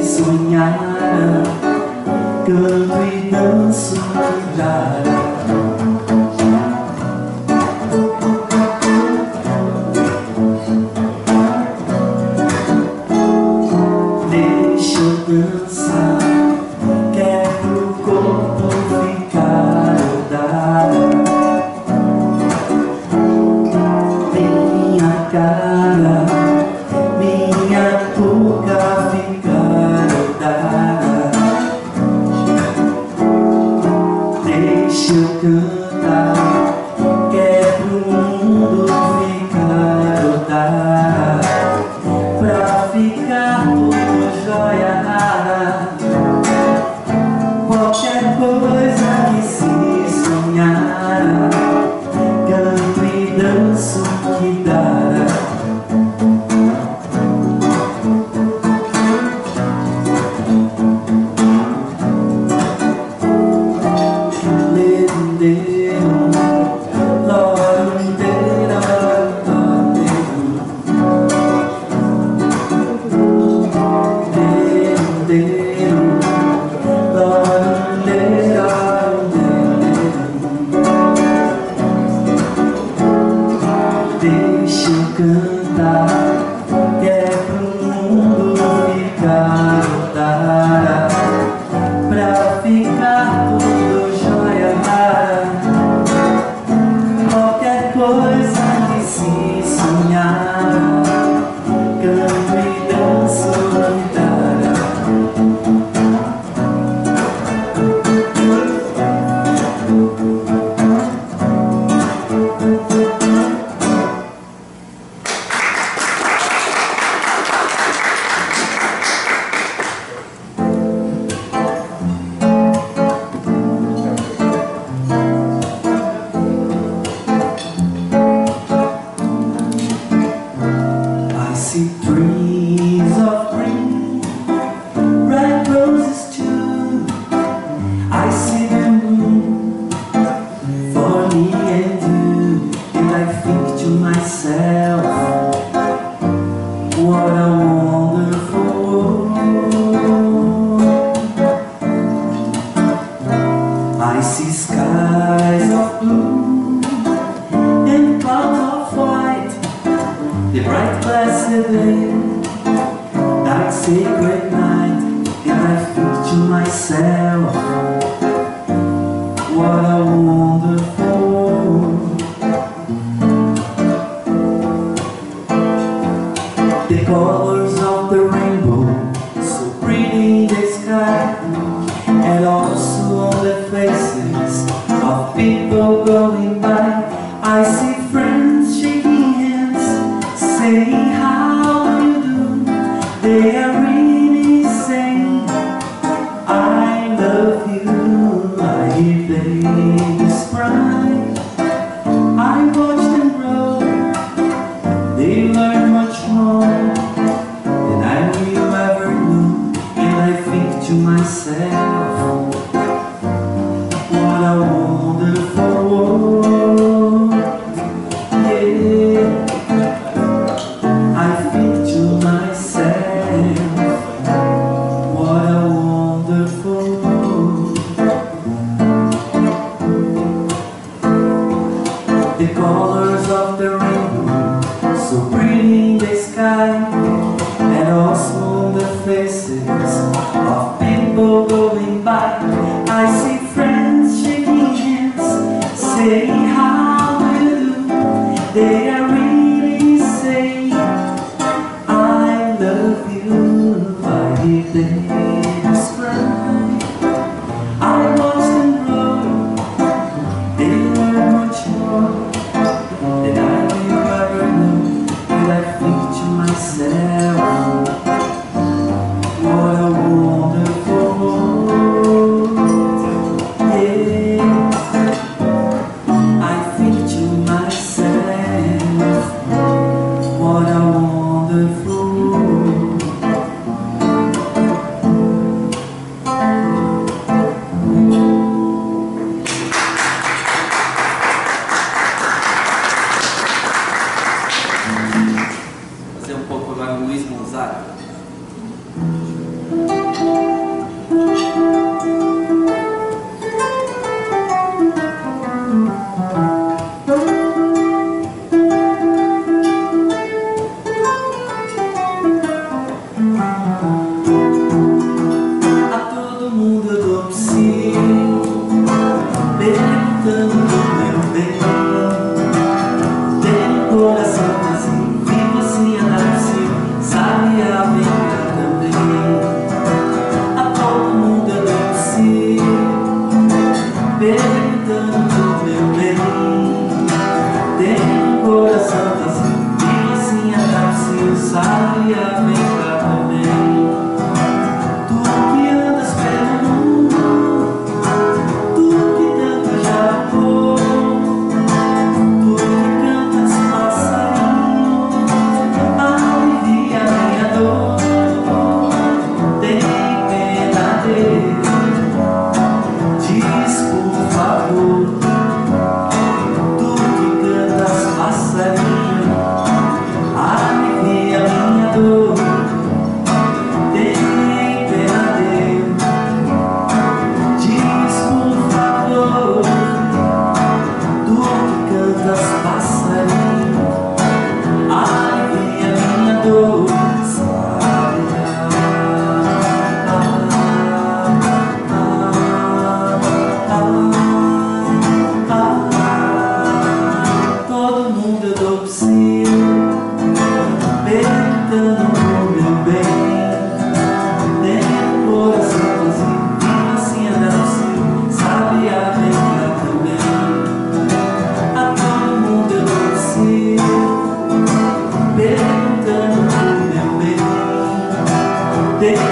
rồi nhà đường quy tớ xuôi là đời people going by. I see the colors of the rainbow, so pretty in the sky. Tem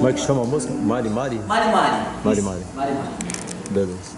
Como é que chama a música? Mari Mari? Mari Mari. Mari Mari. Mari Mari. Beleza.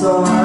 song.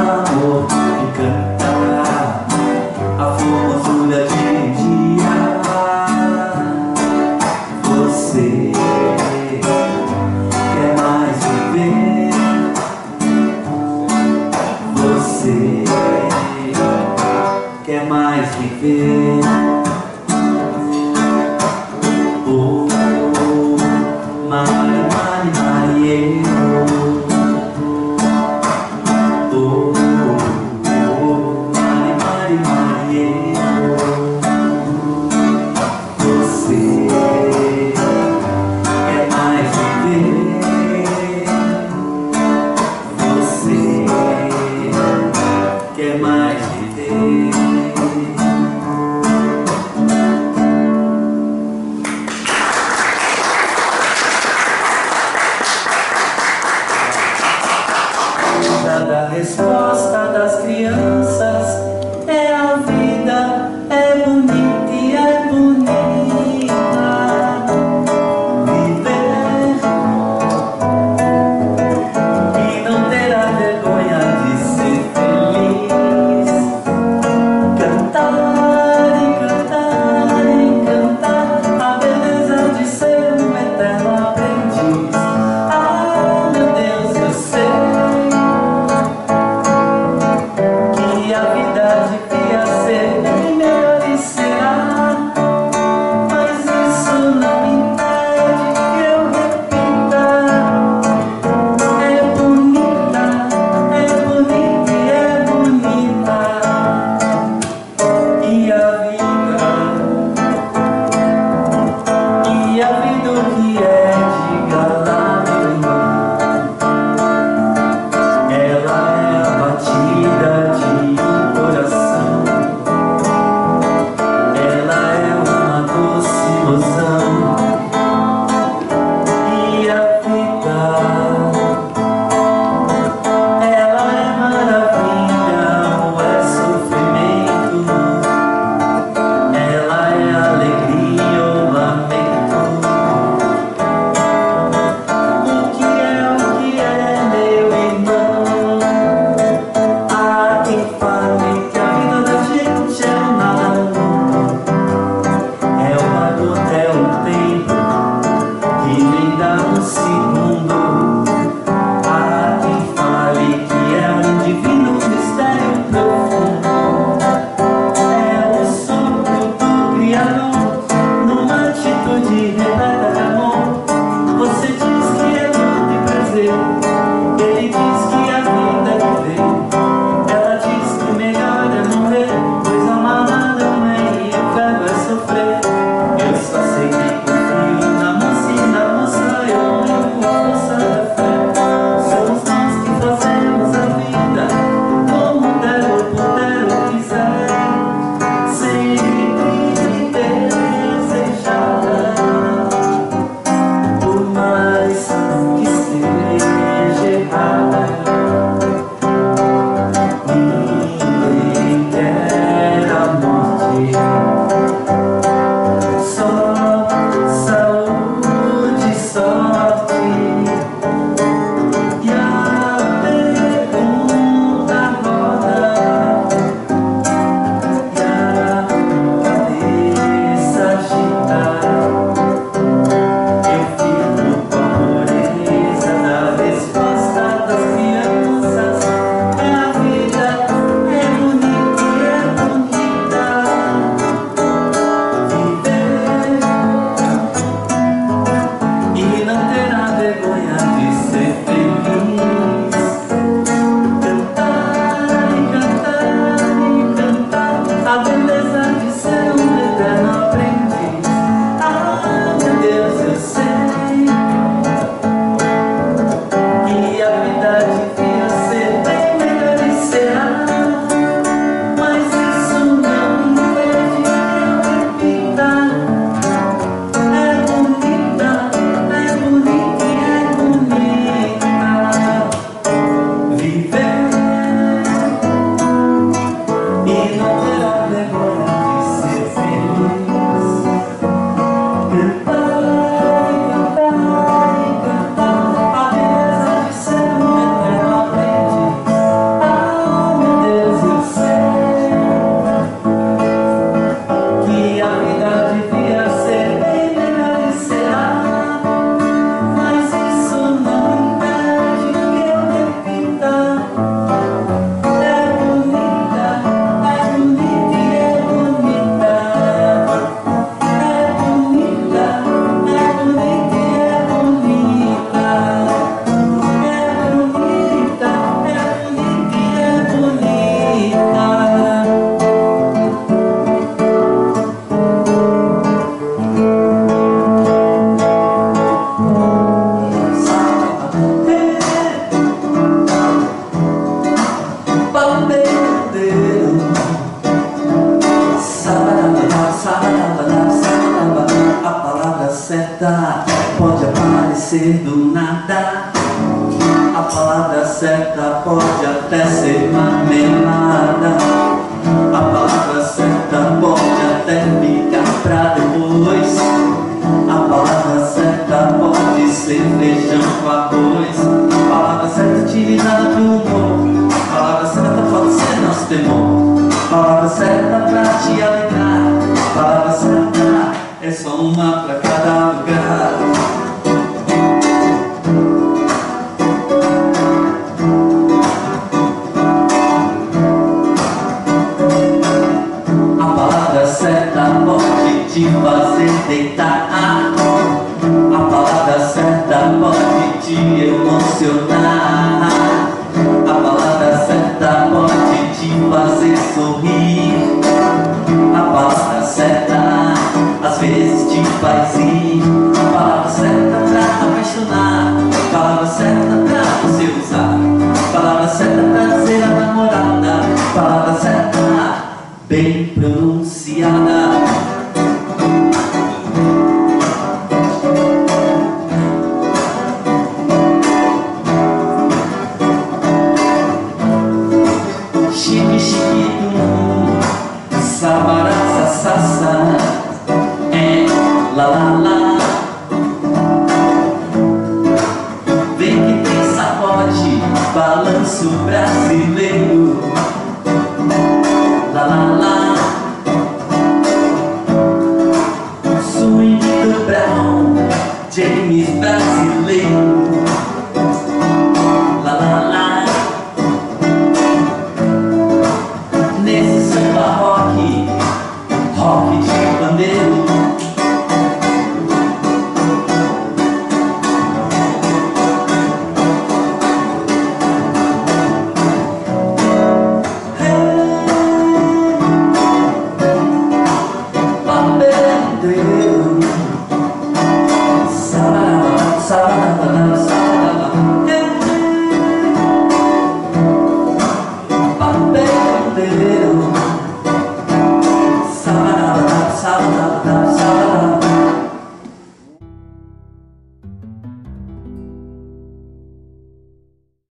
A